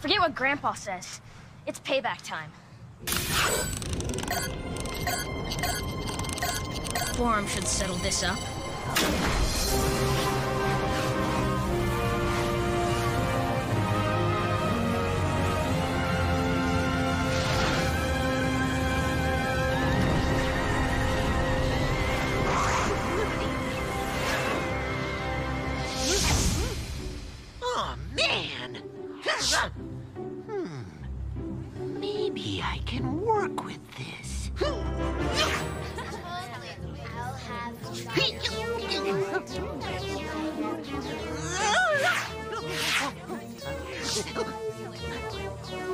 Forget what Grandpa says. It's payback time. Four Arms should settle this up. Oh, man! can work with this.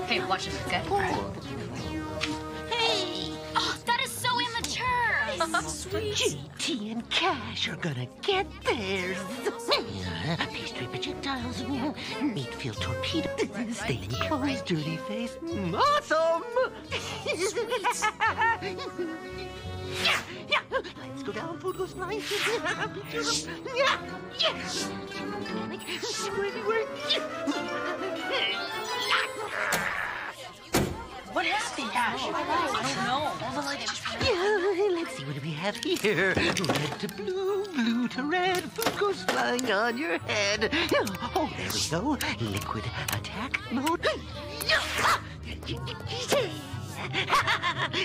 Hey, watch this, okay? Hey! Oh, that is so immature! JT and Cash are gonna get theirs. Pastry projectiles, meat field torpedoes, staying clothes, dirty face. Awesome! Yeah, yeah. Lights go down, food goes flying. yeah, yeah. Panic, go everywhere. What is the Ash? I don't know. All the lights. Yeah, let's see what we have here. Red to blue, blue to red. Food goes flying on your head. Oh, there we go. Liquid attack mode.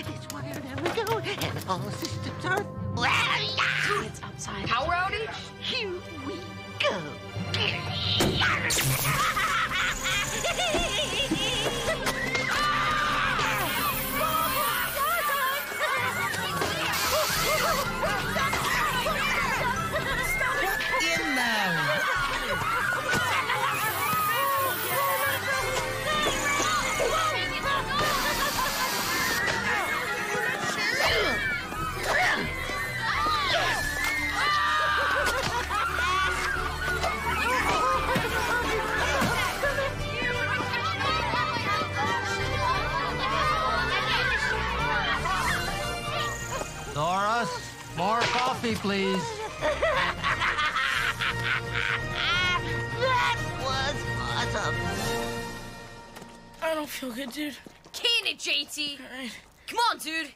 This one, there we go. And all systems are. It's outside. Power outage? Here we go. Doris, more coffee, please. That was awesome. I don't feel good, dude. Can it, JT? All right. Come on, dude.